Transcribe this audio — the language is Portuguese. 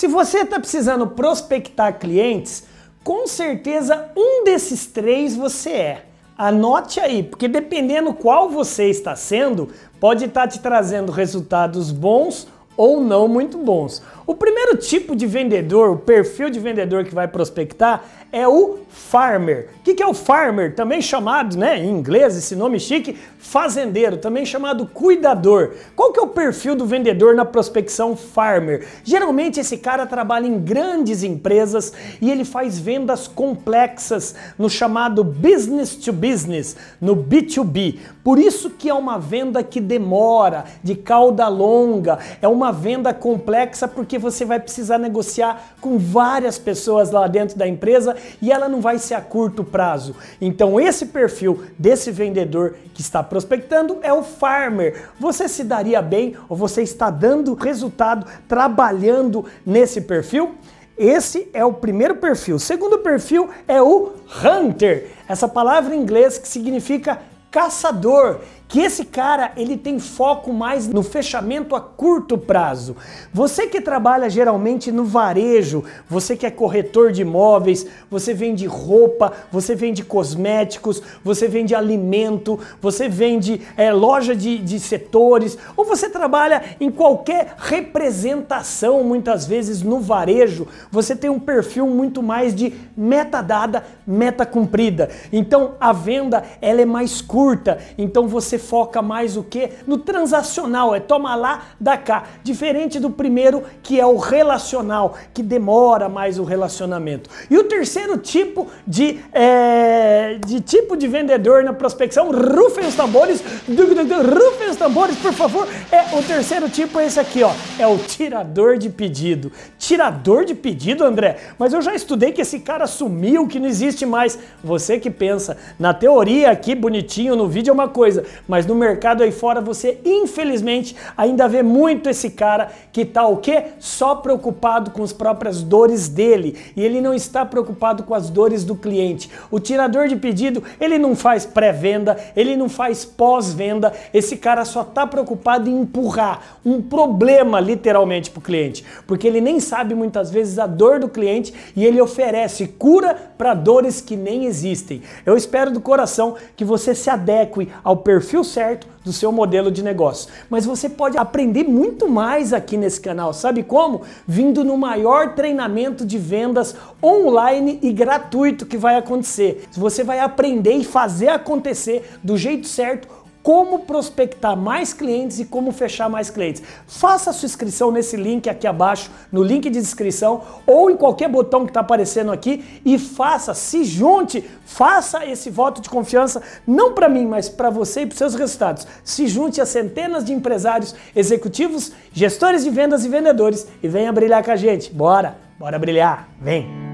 Se você está precisando prospectar clientes, com certeza um desses três você é. Anote aí, porque dependendo qual você está sendo, pode estar tá te trazendo resultados bons ou não muito bons. O primeiro tipo de vendedor, o perfil de vendedor que vai prospectar é o farmer. O que é o farmer? Também chamado, né, em inglês, esse nome chique, fazendeiro, também chamado cuidador. Qual que é o perfil do vendedor na prospecção farmer? Geralmente esse cara trabalha em grandes empresas e ele faz vendas complexas no chamado business to business, no B2B. Por isso que é uma venda que demora, de cauda longa, é uma venda complexa porque você vai precisar negociar com várias pessoas lá dentro da empresa e ela não vai ser a curto prazo. Então, esse perfil desse vendedor que está prospectando é o farmer. Você se daria bem ou você está dando resultado trabalhando nesse perfil? Esse é o primeiro perfil. O segundo perfil é o hunter. Essa palavra em inglês que significa caçador que esse cara ele tem foco mais no fechamento a curto prazo. Você que trabalha geralmente no varejo, você que é corretor de imóveis, você vende roupa, você vende cosméticos, você vende alimento, você vende é, loja de, de setores, ou você trabalha em qualquer representação, muitas vezes no varejo, você tem um perfil muito mais de meta dada, meta cumprida. Então a venda ela é mais curta, então você foca mais o que? No transacional, é toma lá, dá cá. Diferente do primeiro, que é o relacional, que demora mais o relacionamento. E o terceiro tipo de, é, de tipo de vendedor na prospecção, rufem os tambores, rufem os tambores, por favor. É o terceiro tipo é esse aqui, ó, é o tirador de pedido. Tirador de pedido, André? Mas eu já estudei que esse cara sumiu, que não existe mais. Você que pensa, na teoria aqui bonitinho no vídeo é uma coisa, mas no mercado aí fora você infelizmente ainda vê muito esse cara que tá o quê? Só preocupado com as próprias dores dele e ele não está preocupado com as dores do cliente. O tirador de pedido, ele não faz pré-venda, ele não faz pós-venda, esse cara só tá preocupado em empurrar um problema literalmente para o cliente, porque ele nem sabe muitas vezes a dor do cliente e ele oferece cura para dores que nem existem. Eu espero do coração que você se adeque ao perfil certo do seu modelo de negócio. Mas você pode aprender muito mais aqui nesse canal, sabe como? Vindo no maior treinamento de vendas online e gratuito que vai acontecer. Você vai aprender e fazer acontecer do jeito certo como prospectar mais clientes e como fechar mais clientes. Faça a sua inscrição nesse link aqui abaixo, no link de inscrição ou em qualquer botão que está aparecendo aqui e faça, se junte, faça esse voto de confiança, não para mim, mas para você e para seus resultados. Se junte a centenas de empresários, executivos, gestores de vendas e vendedores e venha brilhar com a gente. Bora, bora brilhar, vem!